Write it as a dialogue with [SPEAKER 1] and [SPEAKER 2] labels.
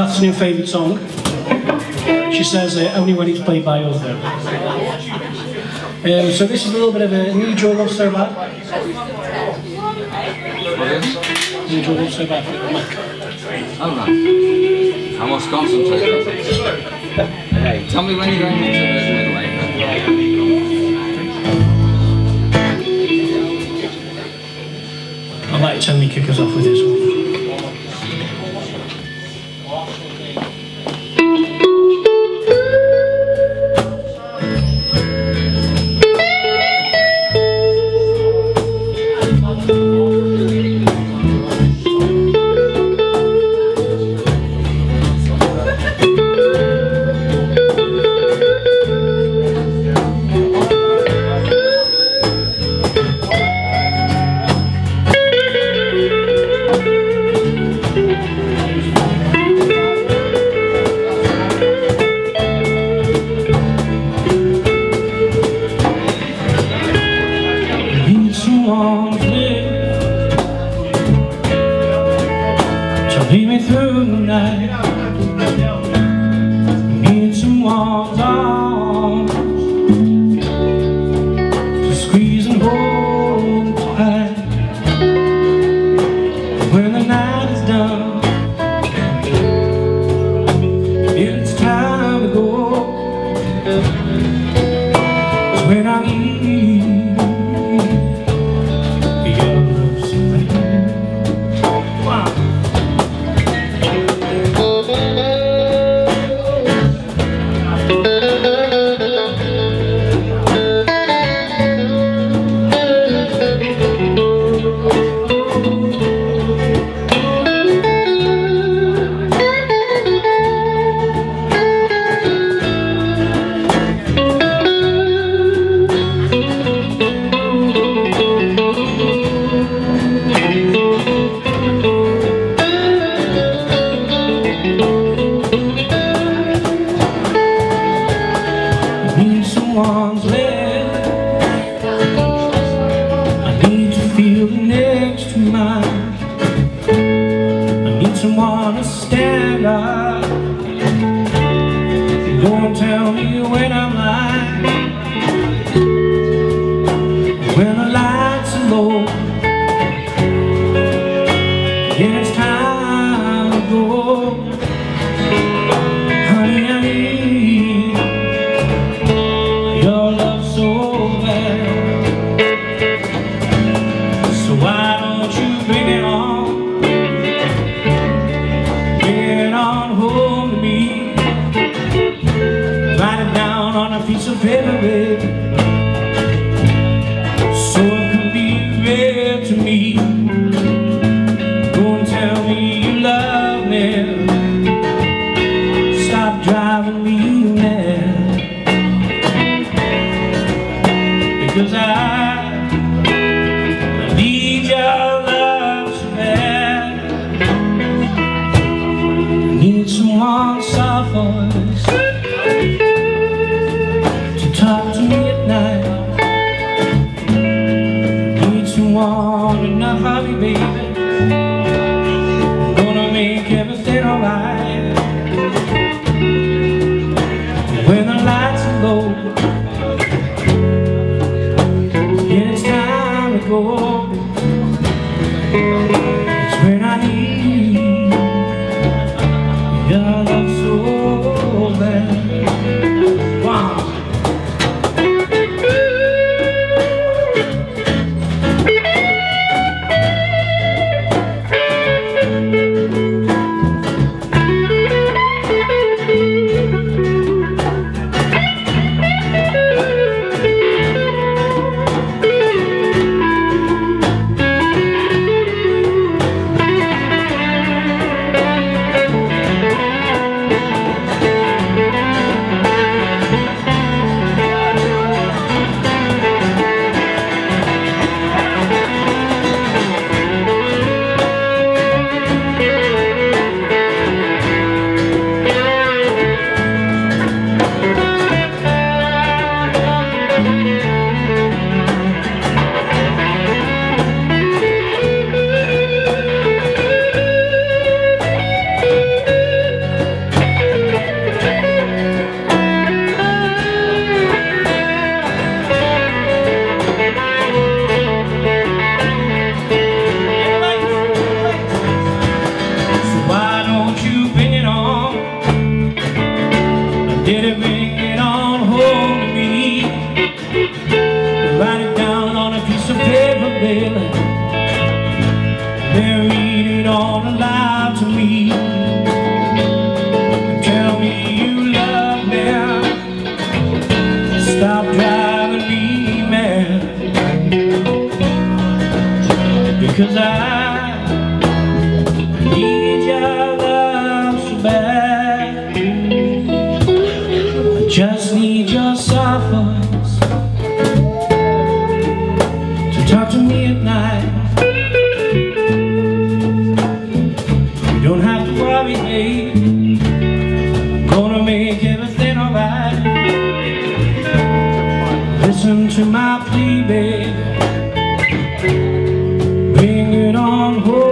[SPEAKER 1] Kath's new favourite song. She says uh, only when it's played by us though. Um, so this is a little bit of a Need Your Love So Bad. Need Your Love So Bad.
[SPEAKER 2] Oh, nice. I must concentrate. Hey, tell me when you're going into the middle.
[SPEAKER 1] I'd like Tony kick us off with this one. Arms to squeeze and hold tight. When the night is done, To stand up. Don't tell me when I'm lying. When the lights are low. And it's time soft voice to talk to me at night. Need someone to love me, baby. stop driving me mad. Because I need your love so bad. I just need your soft voice To talk to me at night. You don't have to worry, babe. I'm gonna make everything alright. Listen to my plea, babe. Bring it on home